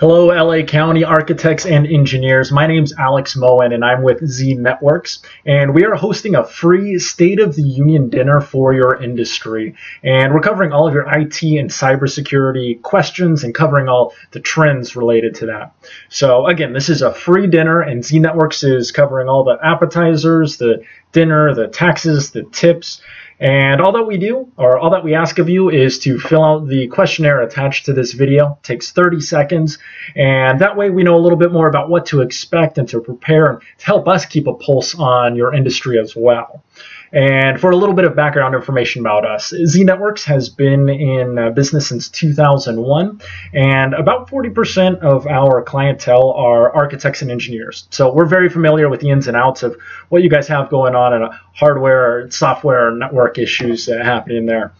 Hello, LA County architects and engineers. My name's Alex Moen, and I'm with Z Networks. And we are hosting a free State of the Union dinner for your industry. And we're covering all of your IT and cybersecurity questions and covering all the trends related to that. So, again, this is a free dinner, and Z Networks is covering all the appetizers, the dinner, the taxes, the tips. And all that we do, or all that we ask of you, is to fill out the questionnaire attached to this video. It takes 30 seconds, and that way we know a little bit more about what to expect and to prepare and to help us keep a pulse on your industry as well. And for a little bit of background information about us, Z Networks has been in uh, business since 2001, and about 40% of our clientele are architects and engineers. So we're very familiar with the ins and outs of what you guys have going on in a hardware, software, network issues uh, happening there.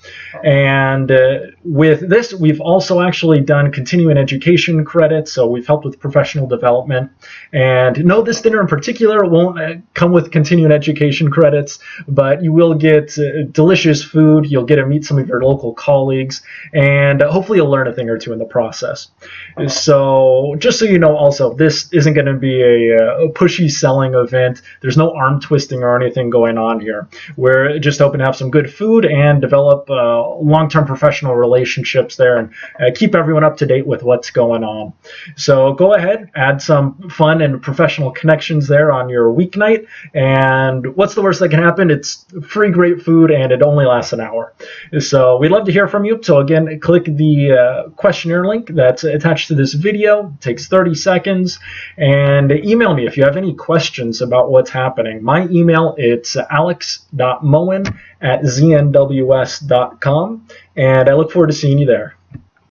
And uh, with this, we've also actually done continuing education credits, so we've helped with professional development. And no, this dinner in particular won't uh, come with continuing education credits but you will get uh, delicious food. You'll get to meet some of your local colleagues, and uh, hopefully you'll learn a thing or two in the process. So, just so you know, also, this isn't going to be a, uh, a, pushy selling event. There's no arm twisting or anything going on here. We're just hoping to have some good food and develop uh, long term professional relationships there and uh, keep everyone up to date with what's going on. So, go ahead, add some fun and professional connections there on your weeknight. And what's the worst that can happen? It's free great food and it only lasts an hour. So we'd love to hear from you. So again, click the uh, questionnaire link that's attached to this video. It takes 30 seconds and email me if you have any questions about what's happening. My email it's alex.moen at znws.com and I look forward to seeing you there.